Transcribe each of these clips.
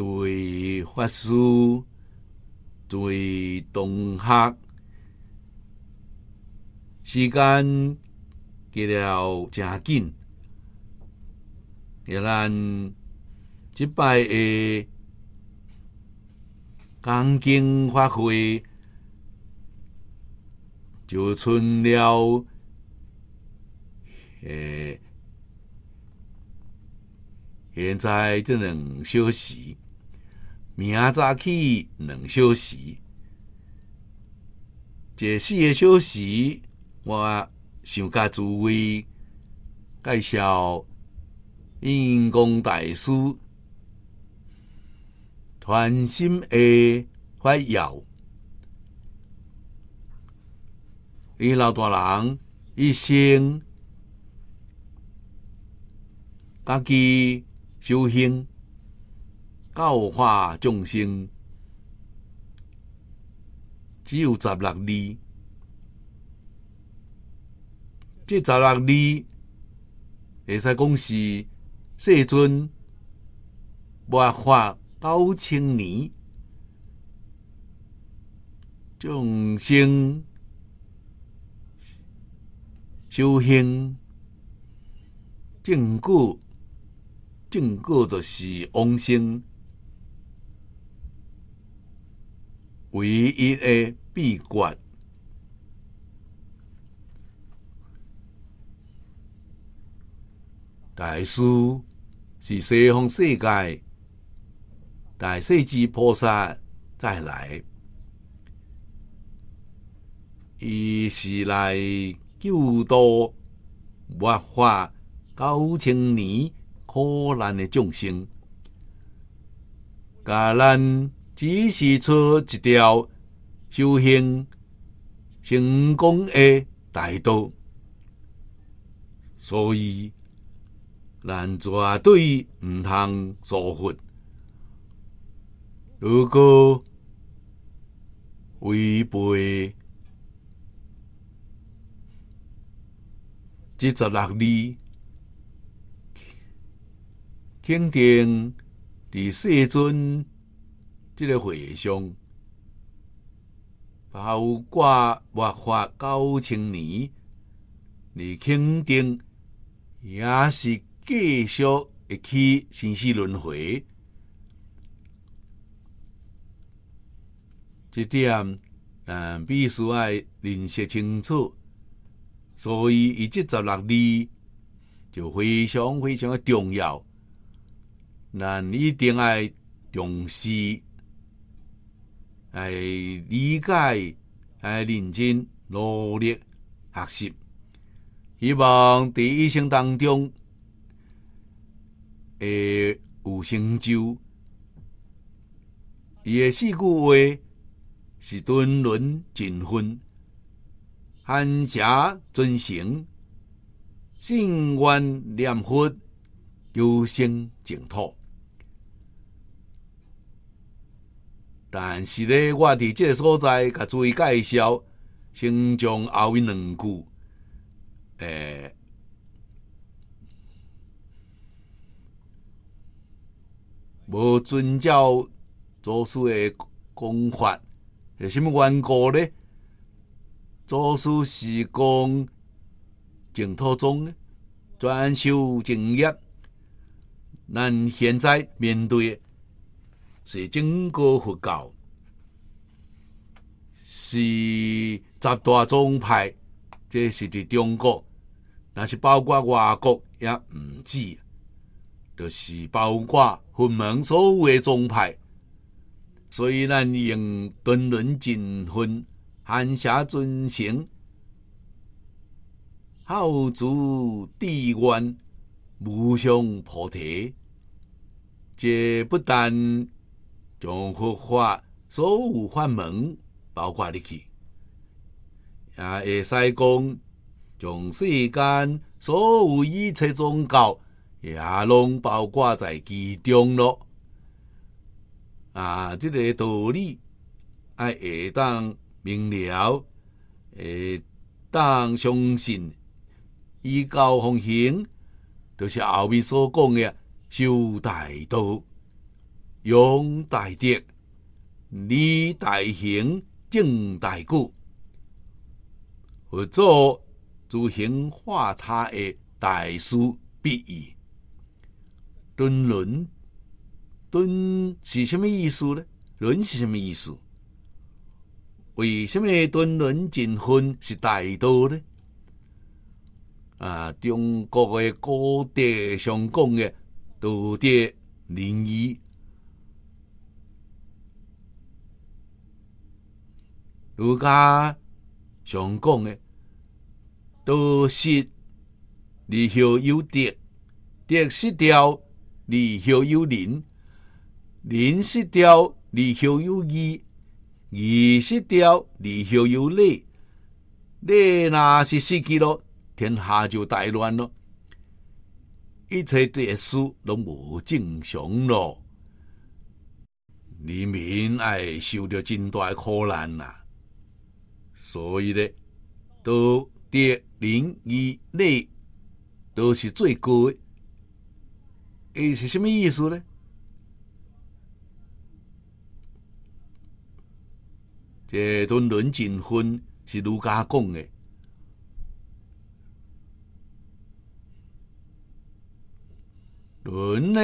对法师、对同学，时间过了真紧，也咱即摆诶钢琴发挥就剩了诶。现在这两小时，明仔早起两小时，这四个小时，我想甲诸位介绍印光大师传心的法要，伊老大人一生家己。修行教化众生，只有十六字。这十六字，会使讲是世尊末法九千年，众生修行正果。正果就是往生唯一的秘诀。大师是西方世界大势至菩萨再来，伊是来救度末法九千年。苦难的众生，甲咱只是出一条修行成功的大道，所以咱绝对毋通疏忽。如果违背这十六字，肯定伫世尊这个会上，包括末法九千年，你肯定也是继续会去生死轮回。这点嗯必须爱认识清楚，所以伊这十六字就非常非常的重要。咱一定爱重视，爱理解，爱认真努力学习，希望伫一生当中会有成就。伊诶四句话是敦伦尽分，含舍尊诚，信愿念佛，有生净土。但是咧，我伫即个所在，甲注意介绍，先将后面两句，诶，无遵照祖师的讲法，是什么缘故咧？祖师是讲净土宗专修正业，咱现在面对。是整个佛教，是十大宗派，这是伫中国，但是包括外国也毋止，就是包括佛门所有的宗派。所以咱用敦伦尽分，含舍尊诚，好足地愿，无上菩提，这不但。将佛法所有法门包括入去，也会使讲将世间所有一切宗教也拢包括在其中咯。啊，这个道理爱会当明了，会当相信，依教奉行，就是后面所讲的修大道。勇大德，立大行，正大故，合作诸行化他的大事必矣。敦伦，敦是什么意思呢？伦是什么意思？为什么敦伦尽分是大道呢？啊，中国的古典上讲的道德仁义，儒家上讲的道失离后有德，德失掉离后有仁，仁失掉离后有义，义失掉离后有礼，礼若是失去了。天下就大乱了，一切这事都无正常咯，人民爱受着真大苦难呐。所以咧，道德、仁、义、礼都是最高的。诶，是什么意思呢？这顿论尽分是儒家讲的。伦呢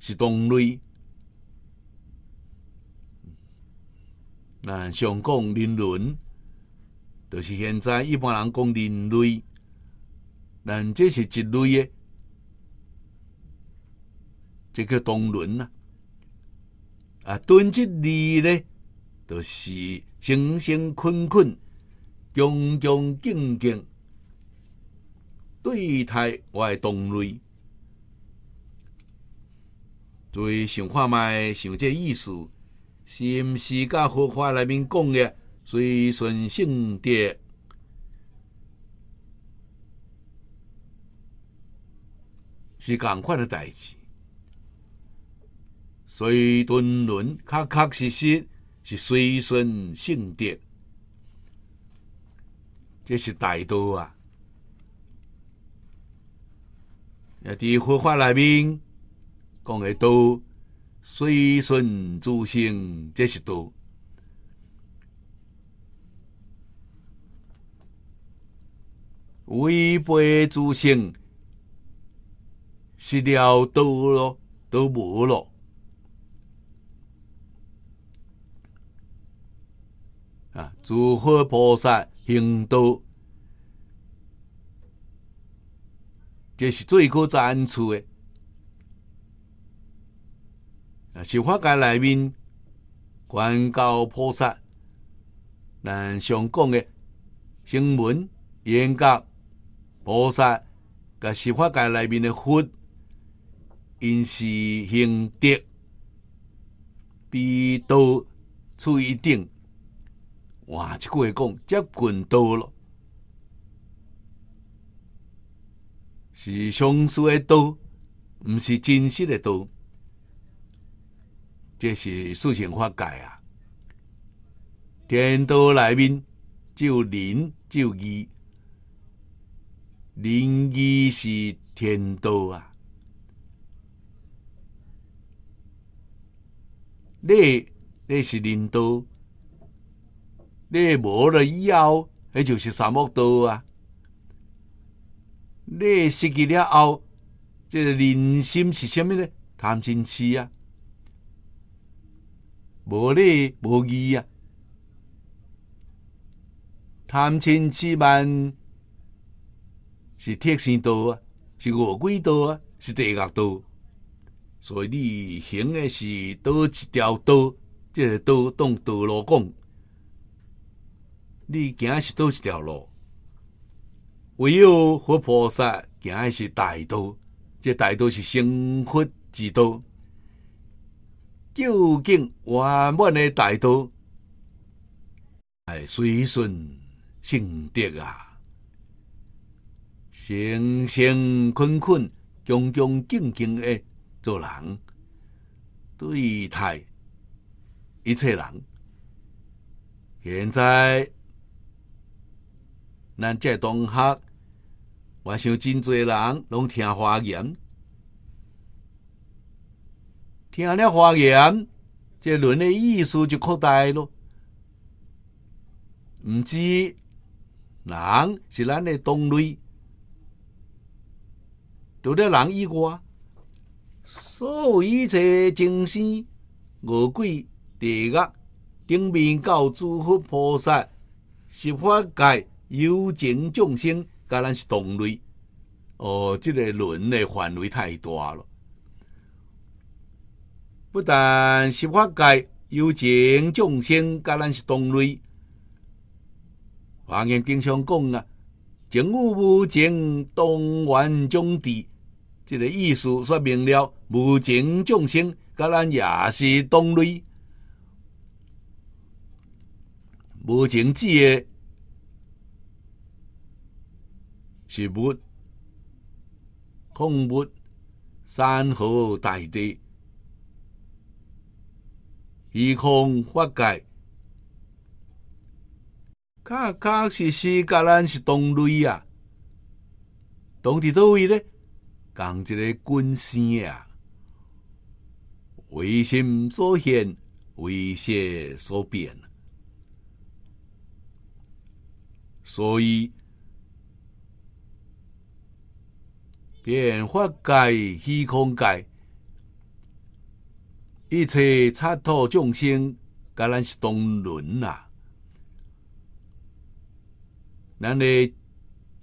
是动类，那上讲人伦，就是现在一般人讲人类，但这是一类的，这个动伦呐。啊，敦即字呢，就是诚诚恳恳、恭恭敬敬对待我的同类。所以想看卖，想这意思，是毋是甲佛法内面讲的随顺性德是共款的代志？随顿轮确确实实是随顺性德，这是大道啊！也伫佛法内面。讲的道，随顺诸性，这是道；违背诸性，是了道咯，都无咯。啊，诸佛菩萨行道，这是最高赞处的。啊，是法界内面，观教菩萨，咱上讲的声闻、缘觉菩萨，甲是法界内面的佛，因是行德，比道处一定。哇，即句话讲接近道咯，是相似的道，毋是真实的道。这是事情法界啊！天道内面只有仁，只有义，仁义是天道啊！你你是人道，你无了以后，那就是三恶道啊！你失去了后，这人心是虾米呢？贪嗔痴啊！无理无义啊！贪嗔痴慢是铁生道啊，是恶鬼道啊，是地狱道。所以你行的是倒一条道，这个道当道路讲，你行是倒一条路。唯有佛菩萨行的是大道，这大道是成佛之道。究竟圆满的大道，哎，随顺性德啊，诚诚恳恳、恭恭敬敬的做人，对待一切人。现在咱这同学，我想真侪人拢听话言。听了发言，这轮的意思就扩大咯。毋知人是咱的同类，除了人以外，所有一切众生、恶鬼、地狱、顶面教诸佛菩萨、十法界有情众生，甲咱是同类。哦，这个轮的范围太大了，不但十法界有情众生，甲咱是同类。华严经常讲啊，情有无情，同源种地，这个意思说明了无情众生，甲咱也是同类。无情指的是物、空物、山河大地、虚空法界。确确实实，甲咱是同类啊！同伫倒位咧？讲一个滚生啊，为心所现，为色所变。所以，变法界、虚空界，一切刹土众生，甲咱是同伦啊！咱的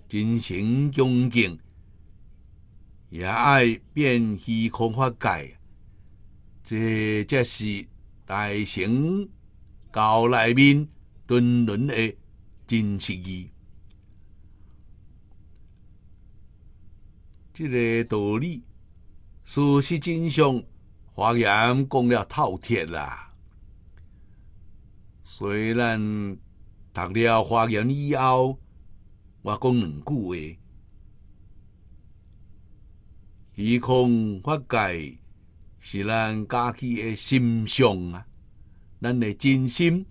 真诚恭敬，也爱变虚空法界，这这是大乘教内面敦伦的真实义。这个道理，事实真相，华严讲了透彻啦。虽然读了华严以后，我讲两句话：虚空法界是咱家己的心相啊，咱的真心，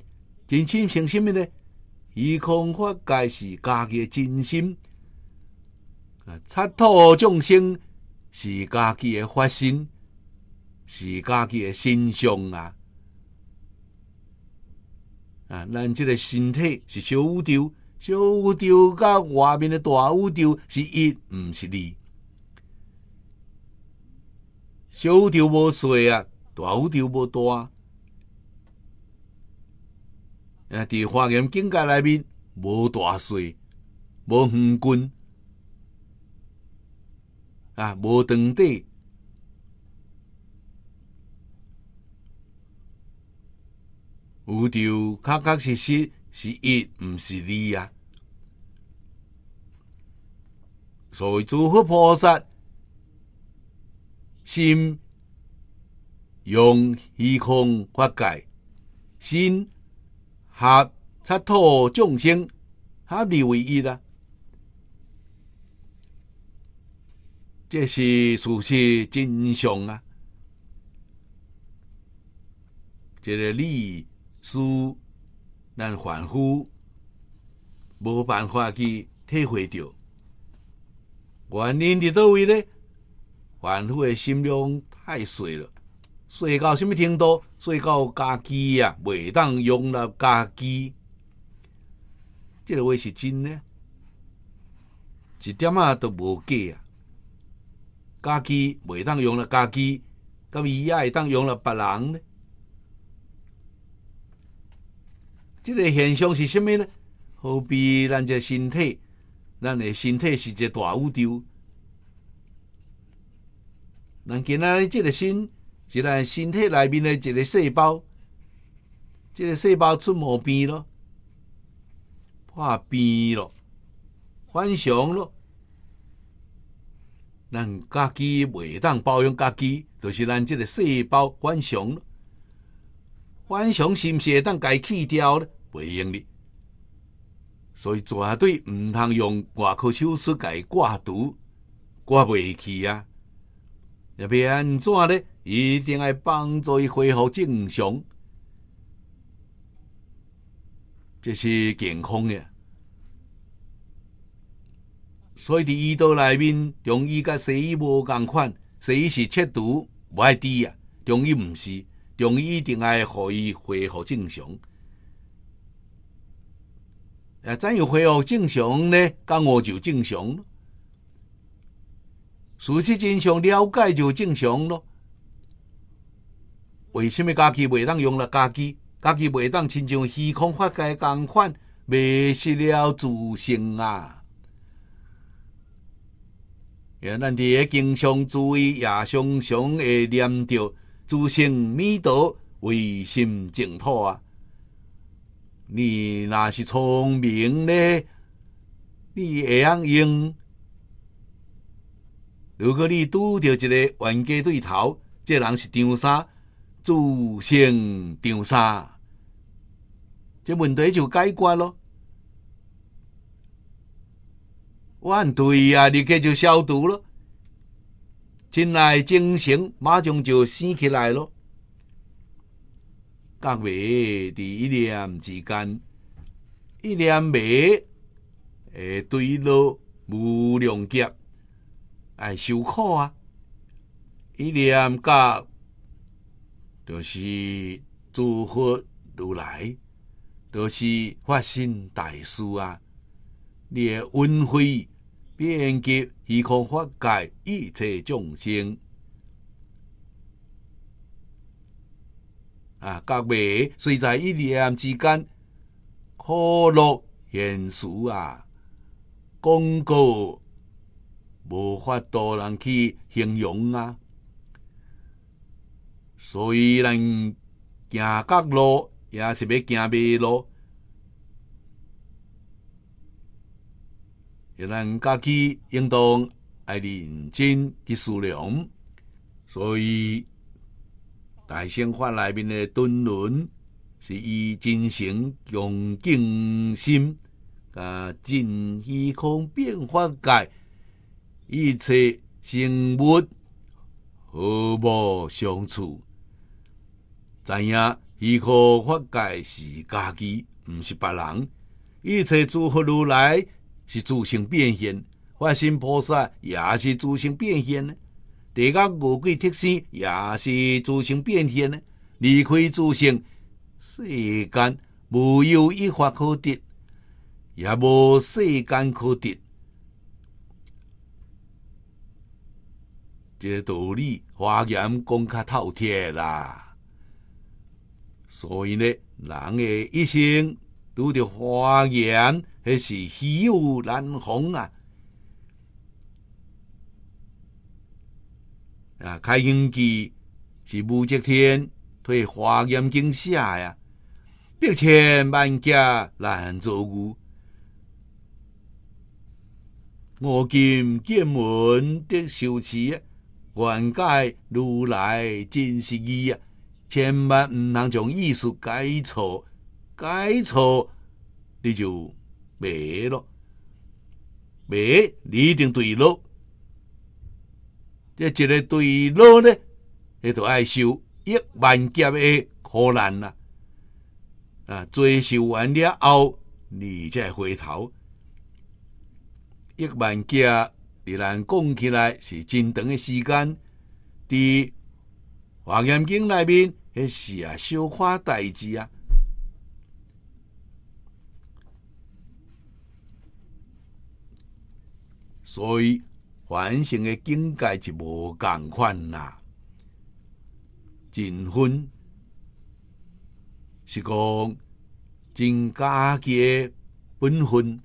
真心成什么呢？虚空法界是家己的真心，啊，刹土众生是家己的发心，是家己的心相啊。啊，咱即个身体是小宇宙。小宇宙甲外面的大宇宙是一，毋是二。小宇宙无细啊，大宇宙无大。啊，伫华严境界内面无大细，无远近，啊，无长短。宇宙确确实实。是一，毋是二啊！所以诸佛菩萨心用虚空法界，心合七土众生合二为一啊！这是事实真相啊！这个理事。咱凡夫无办法去体会着，原因伫倒位呢？凡夫的心量太细了，细到什么程度？细到家己啊，袂当容纳家己。这个话是真呢，一点啊都无假啊！家己袂当容纳家己，咁伊也会当容纳别人呢？这个现象是什么呢？好比咱这身体，咱的身体是一个大宇宙。咱今仔日这个心是咱身体内面的一个细胞，这个细胞出毛病咯，破病咯，反常咯。咱家己袂当保养家己，就是咱这个细胞反常咯。反常是毋是会当家去掉咧？袂用哩，所以绝对毋通用外科手术伊挂毒，挂袂去啊！要变安怎咧？一定要帮助伊恢复正常，这是健康嘅。所以伫医道内面，中医甲西医无共款，西医是切除无爱治啊，中医毋是，中医一定爱互伊恢复正常。啊，怎样恢复正常呢？讲我就正常咯，事实真相了解就正常咯。为什么家己袂当用了家己？家己袂当亲像虚空法界共款，迷失了自性啊！也咱伫个经常注意，也常常会念着自性弥陀唯心净土啊！你若是聪明呢，你会晓用。如果你拄着一个冤家对头，这人是张三，自性张三，这问题就解决咯。万对呀，你这就消毒了，进来精神马上就醒起来咯。各位伫一念之间，一念灭，诶，对落无量劫，爱受苦啊！一念觉，就是诸佛如来，都是发心大事啊！你诶恩惠遍及虚空法界一切众生。啊！各位虽在一念之间，可乐现实啊，广告无法度人去形容啊。所以咱行角路也是要行迷路，要咱家己应当爱认真去思量，所以。大乘法内面的敦伦，是以真诚恭敬心，甲尽虚空变化界一切生物和睦相处。知影虚空法界是家己，毋是别人。一切诸佛如来是自性变现，法身菩萨也是自性变现。地甲五鬼特性也是自性变现呢，离开自性，世间无有一法可得，也无世间可得。这个道理，华严讲较透彻啦。所以呢，人的一生拄着华严，还是喜有难逢啊。啊！开音记是武则天对华严经写呀，百千万家难遭遇。我今见闻得受持，愿解如来真实义啊！千万唔能将意思改错，改错你就没了，没你一定对了。这一个对路呢，你就爱受一万劫的苦难啦。啊，追受完了后，你再回头，一万劫，你咱讲起来是真长的时间。伫华严经内面，迄是啊小花代志啊。所以。完成的境界就无共款啦，真分是讲真家己本分，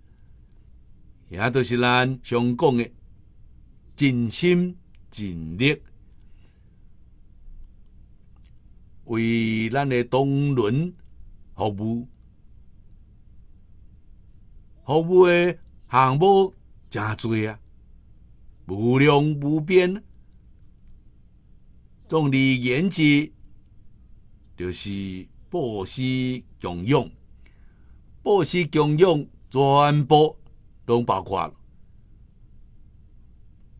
也都是咱常讲的尽心尽力，为咱的同伦服务，服务的项目真多啊！无量无边，总理言之，就是布施供养，布施供养全部都包括了。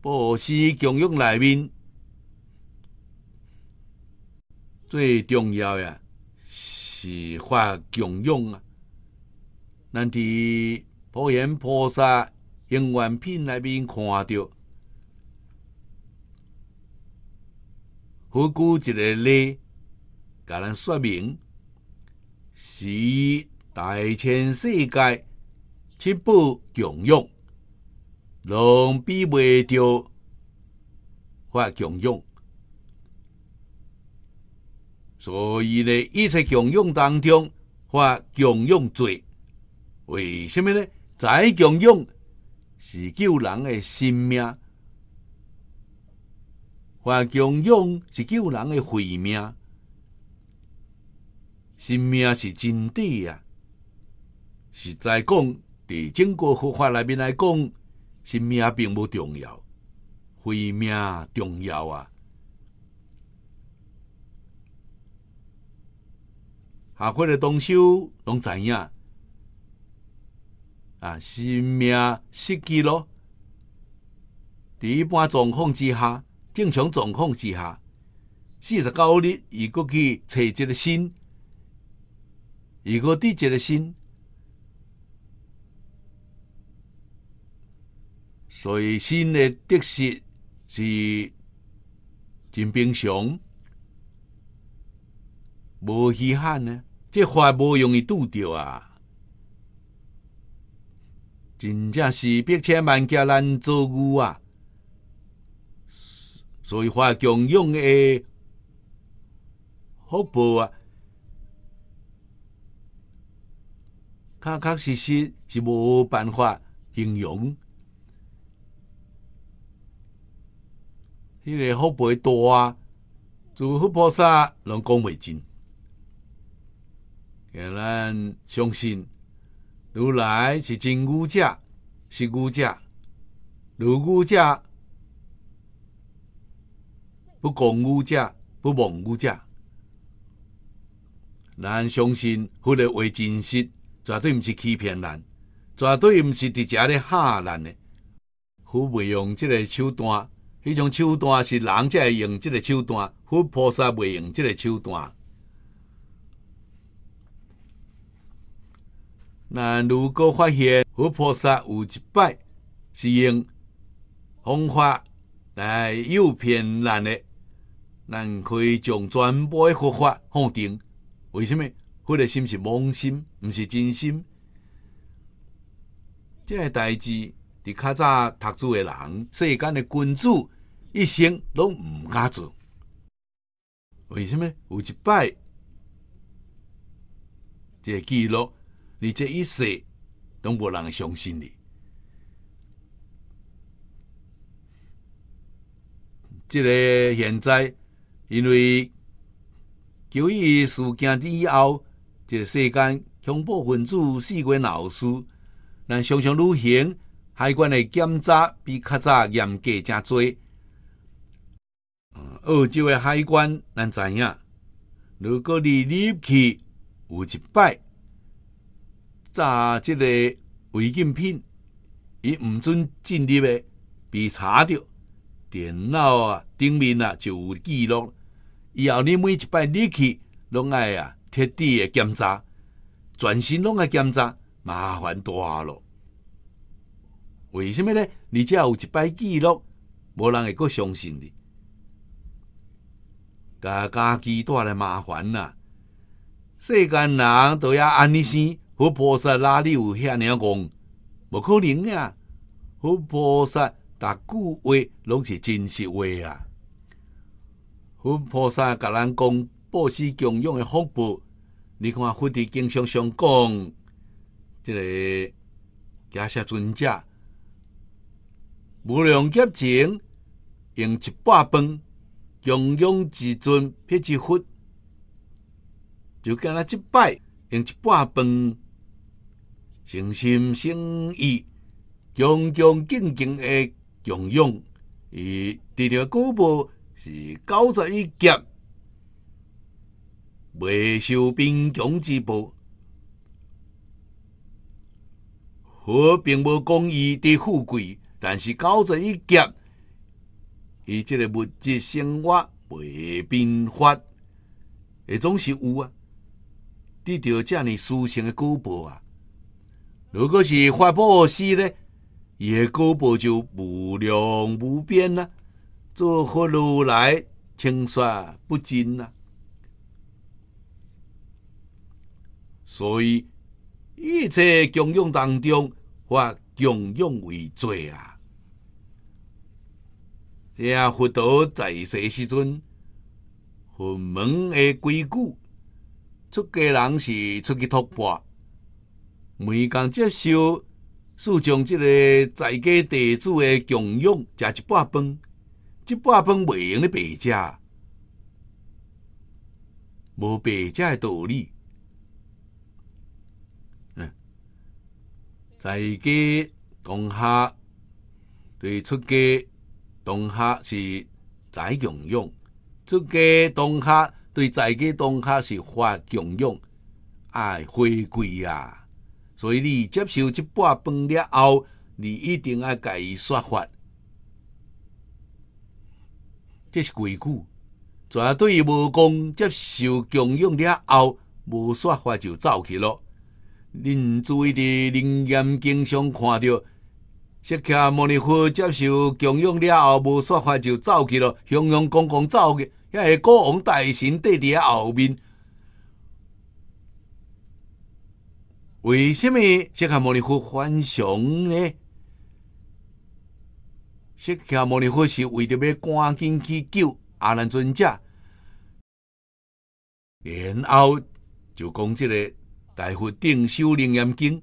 布施供养内面最重要呀，是发供养啊！咱伫普贤菩萨因缘品内面看到。好举一个例，甲咱说明，是大千世界七宝共用，拢比袂着法共用。所以呢，一切共用当中，法共用最为什么呢？在共用是救人的性命。法供养是救人的慧命，生命是真谛啊！实在讲，伫整个佛法内面来讲，生命并不重要，慧命重要啊！下会的动手拢知影啊，生命失去咯，伫一般状况之下。正常状况之下，四十九日，如果去找一个心，如果伫一个新，所以心的特色是真平常，无稀罕呢。这话无容易拄着啊，真正是百千万劫难遭遇啊！所以话共用的福报啊，确确实实是无办法形容。迄个福报大啊，诸佛菩萨拢讲未尽。咱相信如来是真愚者，是愚者，如愚者。不共愚者，不忘愚者。咱相信，佛的话真实，绝对毋是欺骗咱，绝对毋是伫遮咧吓咱的。佛袂用即个手段，迄种手段是人才会用即个手段，佛菩萨袂用即个手段。那如果发现佛菩萨有一摆是用方法来诱骗咱的。咱可以将全部的佛法否定，为什么？佛的心是妄心，毋是真心。这个代志，伫较早读书的人，世间的君主，一生拢毋敢做。为什么？有一摆，即这记录，你这一世都无人相信你。这个现在。因为九一事件之后，即个世间恐怖分子四个闹事，咱常常旅行海关的检查比较早严格真多。澳洲的海关咱知影，如果你入去有一摆，查即个违禁品，伊毋准进入的，被查着。电脑啊，顶面啊就有记录。以后你每一摆入去，拢爱啊彻底的检查，全身拢爱检查，麻烦大咯。为什么呢？你只要有一摆记录，无人会阁相信你。家家己带来麻烦呐！世间人都要安尼生，佛菩萨哪里有遐尔讲？无可能啊！佛菩萨逐句话拢是真实话啊！阮菩萨甲咱讲布施供养的福报，你看佛伫经上上讲，这个假设尊者无量劫前用一百分供养至尊辟支佛，就干那一摆用一百分诚心诚意、恭恭敬敬的供养，以得到果报。是九十一劫未受贫穷之报，佛并无讲伊的富贵，但是九十一劫，伊即个物质生活未变法，会总是有啊，得到这样殊胜的果报啊。如果是法布施呢，伊的果报就无量无边啦。做佛如来清刷不尽啊。所以一切供养当中，或供养为最啊。这佛陀在世时阵，佛门的规矩，出家人是出去托钵，每工接受树将这个在家地主的供养，食一半饭，一半分袂用咧白食，无白食的道理。在家同下对出家同下是在供养，出家同下对在家同下是发供养，爱回归啊！所以你接受一半分了后，你一定要甲伊说法，这是规矩。绝对无讲接受供养了后，无说法就走去咯。恁注意伫《灵验经》上看到，释迦牟尼佛接受供养了后，无说法就走去了，雄雄公公走去，遐个国王大神缀伫后面。为什么释迦牟尼佛反常呢？释迦牟尼佛是为着要赶紧去救阿难尊者，然后就讲这个。大佛定修灵严经，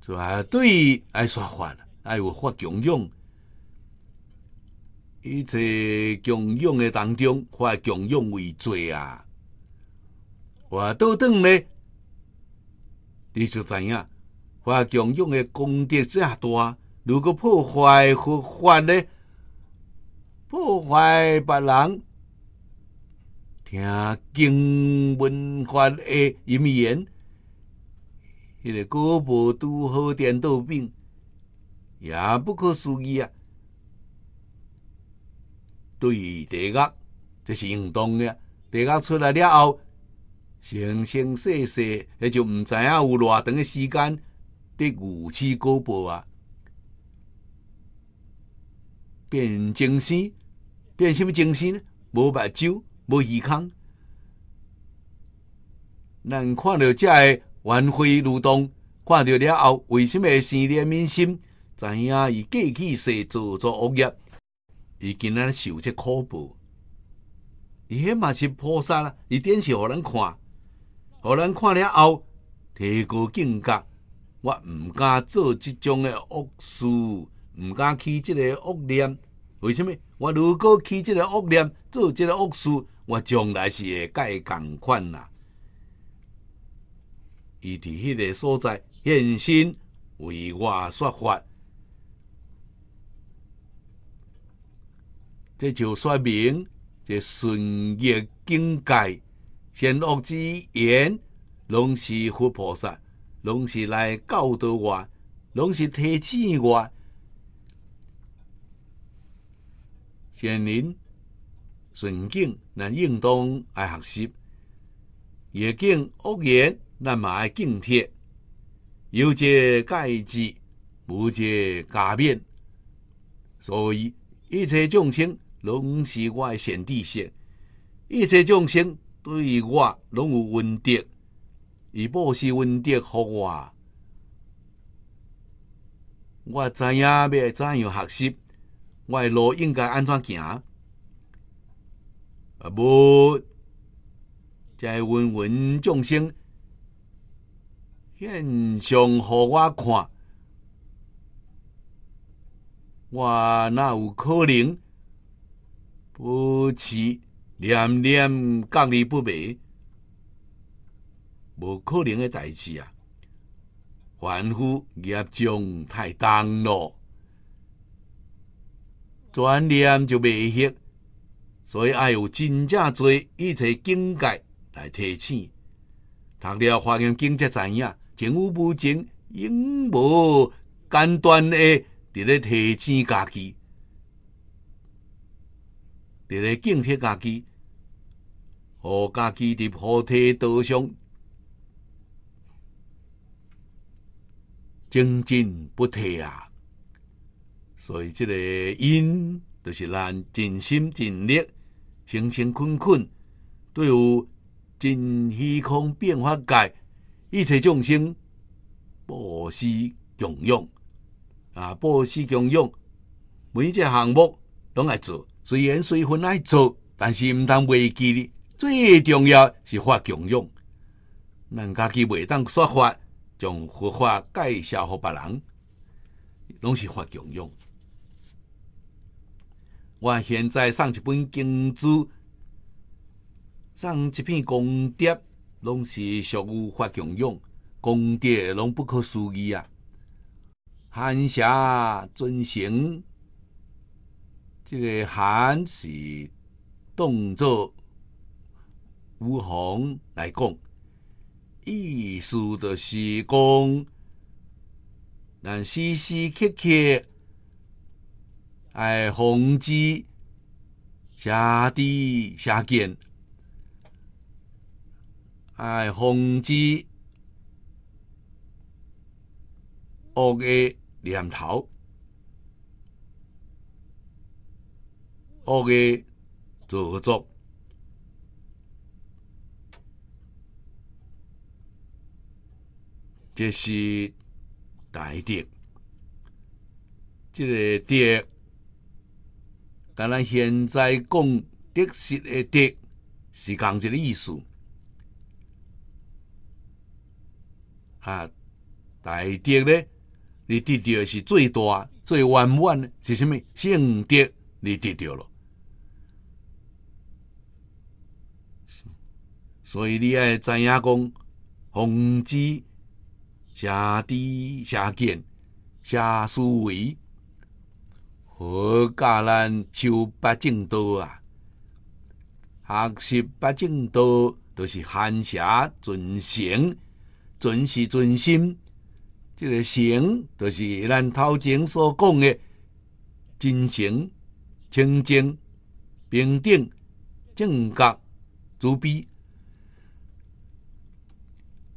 绝对爱说法，爱有法供养。一切供养的当中，法供养为最啊！话倒转呢，你就知影，法供养的功德这大，如果破坏佛法呢，破坏别人。听经文法的淫言，迄个果报拄好颠倒病，也不可思议啊！对于地狱，这是应当的。地狱出来了后，生生世世，那就毋知影有偌长的时间得如此果报啊！变精神，变什么精神呢？无目睭。无依康，咱看到这个冤会蠕动，看到了后，为什么会生怜悯心？知影伊过去世做作恶业，伊今仔受这苦报。伊迄嘛是菩萨啦，伊点是互咱看，互咱看了后，提高境界。我毋敢做即种诶恶事，毋敢起即个恶念。为什么？我如果起即个恶念，做即个恶事？我将来是会改共款啦，伊伫迄个所在现身为我说法，这就说明这顺业境界善恶之言，拢是佛菩萨，拢是来教导我，拢是提醒我，先人。顺境，咱应当爱学习；逆境恶言，咱嘛爱警惕。有则戒之，无则加勉。所以一切众生拢是我的善知识，一切众生对我拢有恩德，伊报是恩德互我。我知影要怎样学习，我的路应该安怎行？啊！无在芸芸众生现象，互我看，我哪有可能保持念念隔离不灭？无可能诶代志啊！凡夫业障太重咯，转念就未歇。所以爱有真正做一切境界来提醒，读了华严经才知影，情有不情，永无间断诶伫咧提醒家己，伫咧警惕家己，互家己伫菩提道上精进不退啊！所以，这个因就是咱尽心尽力、辛辛困困，对有真虚空变化界一切众生布施供养啊，布施供养，每一个项目拢爱做，虽然随分爱做，但是毋通忘记哩，最重要是发供养。咱家己袂当说法，将佛法介绍给别人，拢是发供养。我现在送一本经书，送一片功德，拢是属于发供养，功德拢不可思议啊！含霞尊行，这个含是动作无红来讲，意思就是讲，咱时时刻刻。爱防止下地下见，爱防止恶嘅念头，恶嘅做作，这是大德，这个德。但咱现在讲得失的德，是共一个意思。啊，大德咧，你得到是最大、最圆满的是什么？圣德你得到了。所以你爱知影讲，弘基、下知、下见、下思维。好教咱修八正道啊！学习八正道，都是含下尊行，尊是尊心。这个行，都是咱头前所讲的真诚、清净、平等、正觉、慈悲。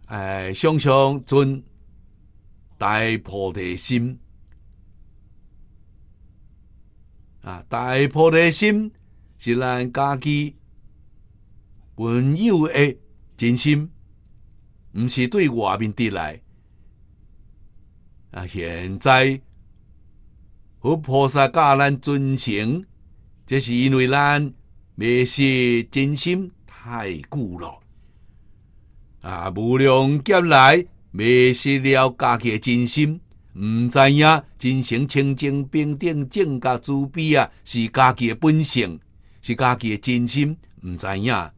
哎，常常尊大菩提心。啊！大菩提心是咱家己本有的真心，毋是对外面得来。啊！现在佛菩萨教咱尊行，这是因为咱迷失真心太久了。啊！无量劫来迷失了家己的真心。毋知影真诚清净平等正觉慈悲啊，是家己的本性，是家己的真心。毋知影，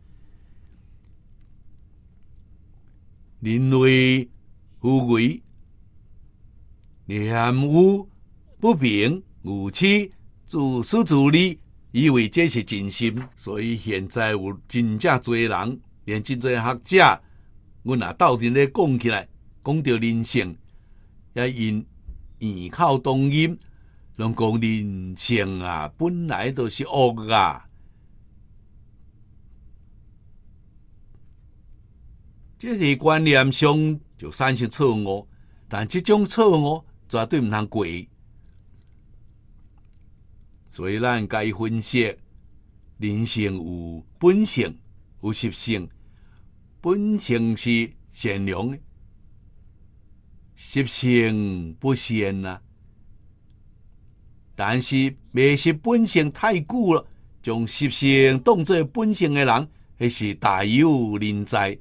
人为富贵、嫌污、不平、无耻、自私自利，以为这是真心。所以现在有真正多人，连真侪学者，阮也斗阵咧讲起来，讲到人性。也因依靠动音，拢讲人性啊，本来都是恶啊。这个观念上就产生错误，但这种错误绝对毋通过。所以咱该分析人性有本性，有习性，本性是善良的。习性不善呐，但是迷失本性太久了，将习性当作本性的人，迄是大有人在，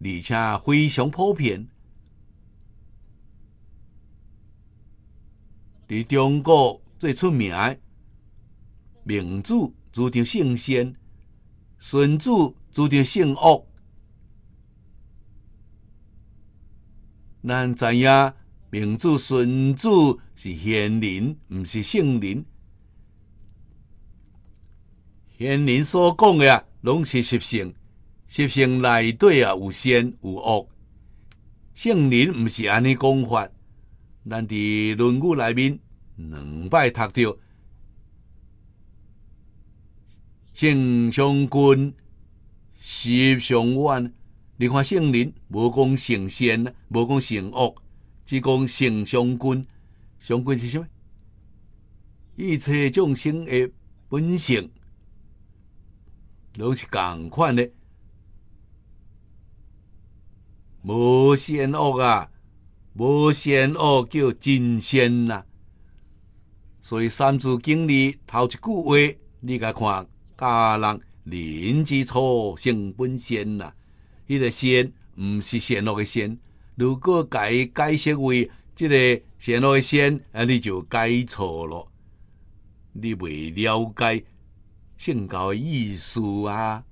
而且非常普遍。在中国最出名，明主主张圣贤，孙子主张圣恶。咱知影，明子孙子是贤人，毋是圣人。贤人所讲的啊，拢是实性，实性内底啊有善有恶。圣人毋是安尼讲法。咱伫论语内面两摆读着，性相近，习相远。你看圣人无讲圣贤，无讲圣恶，只讲圣相君。相君是啥物？一切众生的本性，拢是共款的，无善恶啊，无善恶叫真善呐。所以三字经里头一句话，你甲看，家人人之初性本善呐，迄个仙毋是善恶的仙。如果改解释为即个善恶的仙，啊，你就改错了。你未了解性教的意思啊？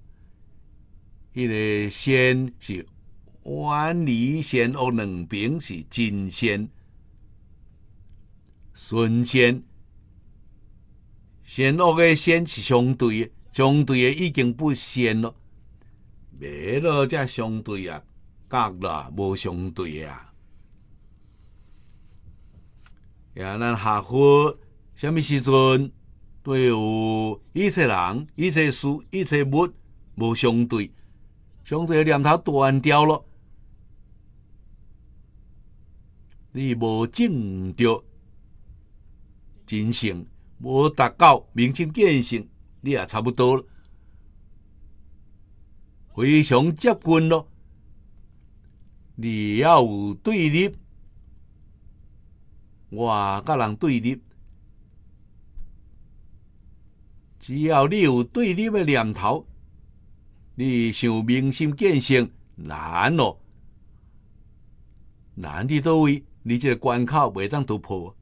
迄个仙是远离善恶两边是真善，顺善善恶的仙是相对，相对的已经不仙了，没了才相对啊，隔了无相对啊。呀，咱下课什么时阵？对有一切人、一切事、一切物无相对，相对念头断掉了，你无证着真性，无达到明心见性，你也差不多了，非常接近咯。你要有对立，我甲人对立。只要你有对立的念头，你想明心见性难咯，难伫倒位？你这个关口未当突破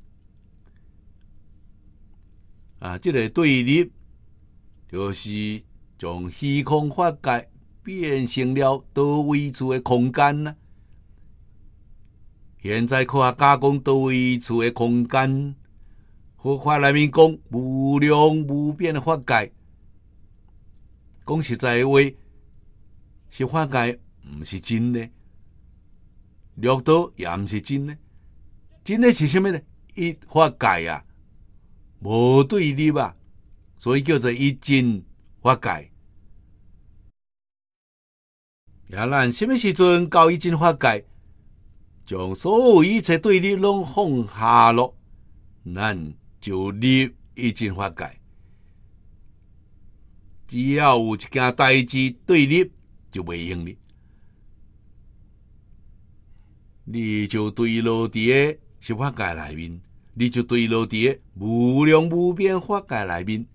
啊！这个对立就是从虚空法界变成了多维处的空间呢。现在看加工多维处的空间。佛法内面讲无量无边的法界，讲实在话，是法界，毋是真的；六道也毋是真的。真的是什么呢？一法界啊，无对立啊，所以叫做一真法界。也咱什么时阵到一真法界，将所有一切对立拢放下咯，咱。就立一真法界，只要有一件代志对立，就袂用你。你就对落伫是法界内面，你就对落伫无量无边法界内面，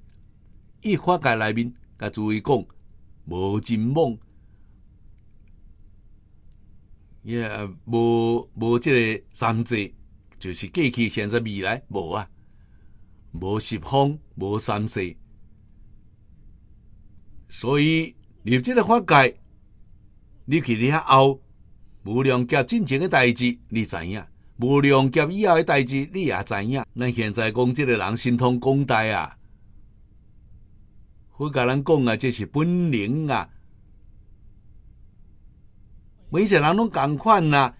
一法界内面，甲诸位讲，无尽梦，也无无即个三者，就是过去、现在、未来，无啊。无十方，无三世，所以入即个法界，你去了后，无量劫进前的代志，你知影；无量劫以后的代志，你也知影。咱现在讲即个人心通广大啊，我甲咱讲啊，这是本能啊，每一个人拢共款呐。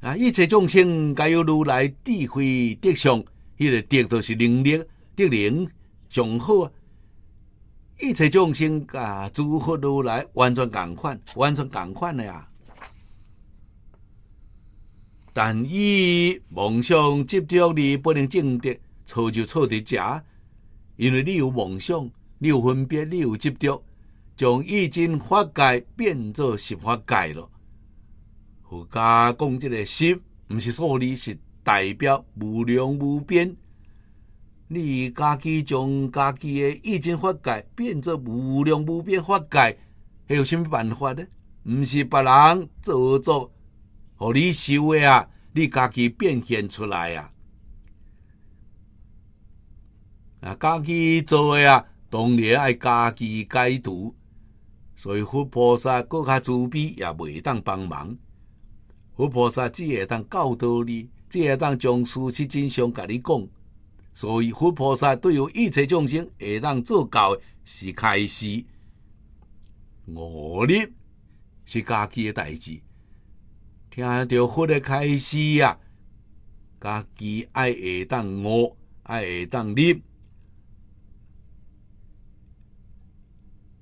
啊，一切众生皆有如来智慧德相。迄个德都是能力，德能上好啊！一切众生甲诸佛如来完全共款，完全共款的啊！但以梦想执着你不能证得，错就错伫遮，因为你有梦想，你有分别，你有执着，将意真法界变作十法界了。佛家讲这个十，毋是数字，是。代表无量无边，你家己将家己的意境法界变作无量无边法界，还有什么办法呢？毋是别人做作，互你修的啊，你家己变现出来啊！啊，家己做的啊，当然爱家己解读。所以佛菩萨搁较慈悲，也袂当帮忙。佛菩萨只会当教导你。只会当将事实真相甲你讲，所以佛菩萨对于一切众生会当做教是开示，我呢是家己的代志，听到佛的开示啊，家己爱会当我，爱会当念。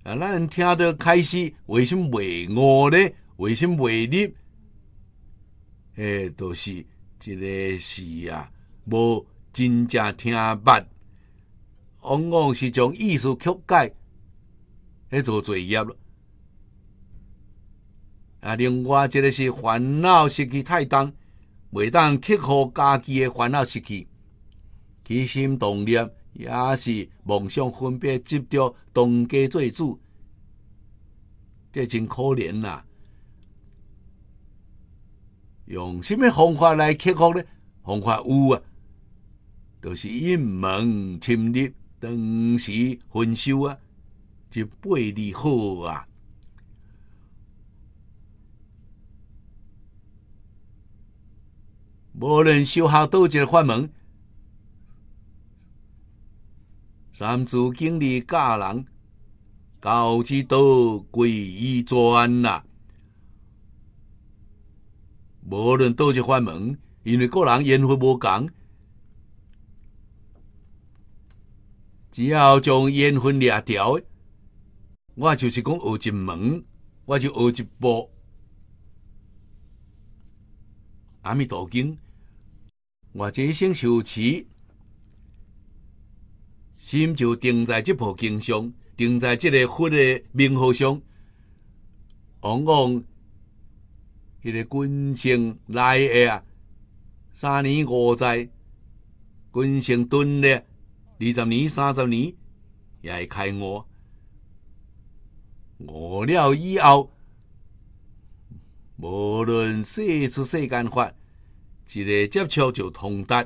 啊，咱听到开始，为什么袂我呢？为什么袂立？诶，都是。这个是啊，无真正听捌，往往是将意思曲解，去做作业咯。啊，另外一个是烦恼失去太重，袂当克服家己的烦恼失去，起心动念也是妄想分别执着，当家做主，这真可怜呐！用什么方法来克服呢？方法有啊，就是一门侵入，当时分手啊，就背离好啊。无论修学倒一个法门，三祖经历教人，教之道贵以专呐。无论倒一法门，因为个人缘分无共，只要将缘分掠掉，我就是讲学一门，我就学一步。阿弥陀经。我这生受持，心就定在这部经上，定在这个佛的名号上。往往迄个君生来的啊，三年五载，君生蹲咧，二十年、三十年也会开悟。悟了以后，无论世出世间法。一个接触就通达，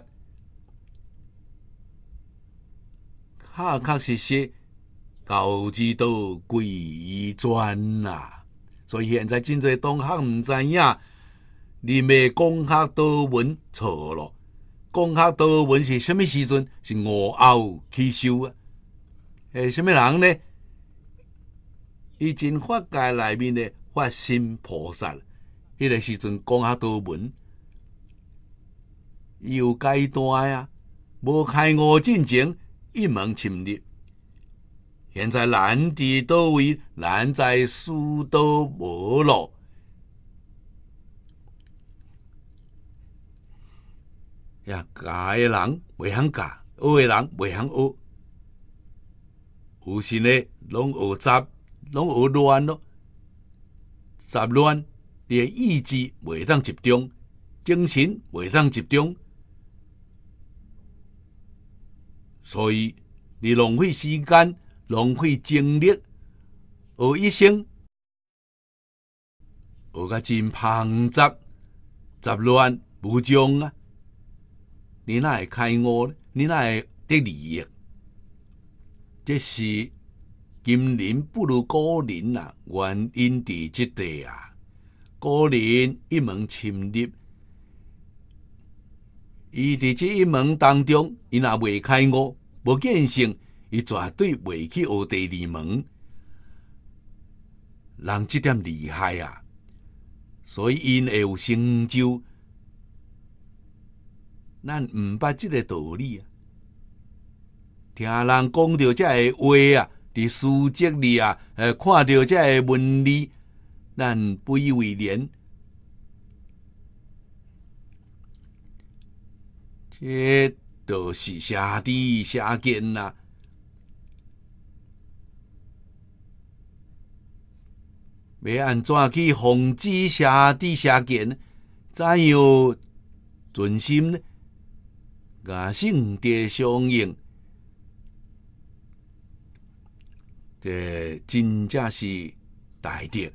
确确实实教之道贵于专啊。所以现在真侪同学毋知影，你咪讲学多文错咯。讲学多文是什么时阵？是午后起修啊？诶，什么人呢？以前法界内面的法心菩萨，迄个时阵讲学道文。有阶段啊，无开悟进前一门深入。现在难伫倒位，难在殊道无路。呀，教的人未肯教，学的人未肯学，有时呢，拢学杂，拢学乱咯。杂乱，你意志未当集中，精神未当集中。所以，你浪费时间、浪费精力，学一生，学个真庞杂、杂乱无章啊！你哪会开悟呢？你哪会得利益？这是今年不如古年啊！原因伫即地啊！古年一门深入，伊伫这一门当中，伊若未开悟。无见性，伊绝对未去学第二门。人即点厉害啊！所以因会有成就。咱毋捌即个道理啊！听人讲到这个话啊，伫书籍里啊，呃，看到这个文理，咱不以为然。这。都是下地下见呐，要安怎去防止下地下见？怎样存心呢？甲性德相应，这真正是大德。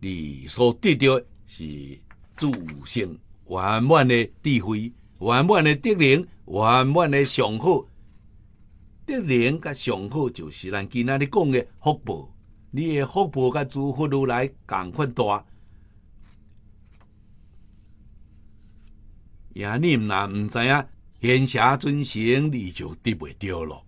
你所得到是自性圆满的智慧，圆满的德能。圆满的上好，德能甲上好就是咱今仔日讲的福报。你的福报甲祝福如来共款大，也你若毋知影，贤下尊贤，你就得袂着咯。